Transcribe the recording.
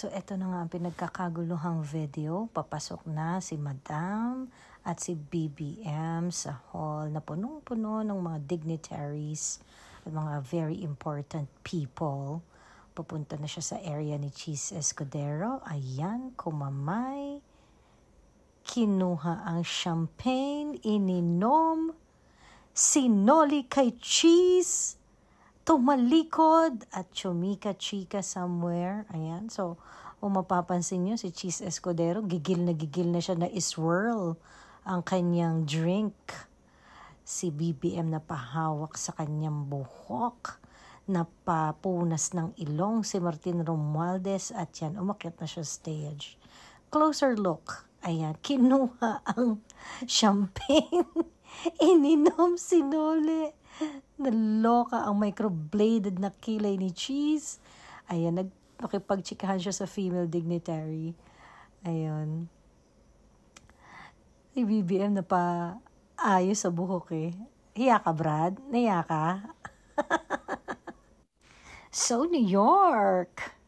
So, eto na nga ang pinagkakaguluhang video. Papasok na si Madam at si BBM sa hall na punong-puno ng mga dignitaries at mga very important people. Pupunta na siya sa area ni Cheese Escudero. Ayan, kumamay. Kinuha ang champagne, ininom, sinoli kay Cheese tumalikod at chumika-chika somewhere. Ayan. So, kung mapapansin nyo, si Cheese Escudero, gigil na gigil na siya na iswirl ang kanyang drink. Si BBM na pahawak sa kanyang buhok napapunas ng ilong si Martin Romualdez at yan, umakyat na siya stage. Closer look. Ayan, kinuha ang champagne. Ininom sinole Naloka ang microbladed na kilay ni Cheese. Ayan, nag, nakipagchikahan siya sa female dignitary. Ayun. Si BBM na pa ayos sa buhok eh. Hiya ka, Brad? Naiya ka? so, New York!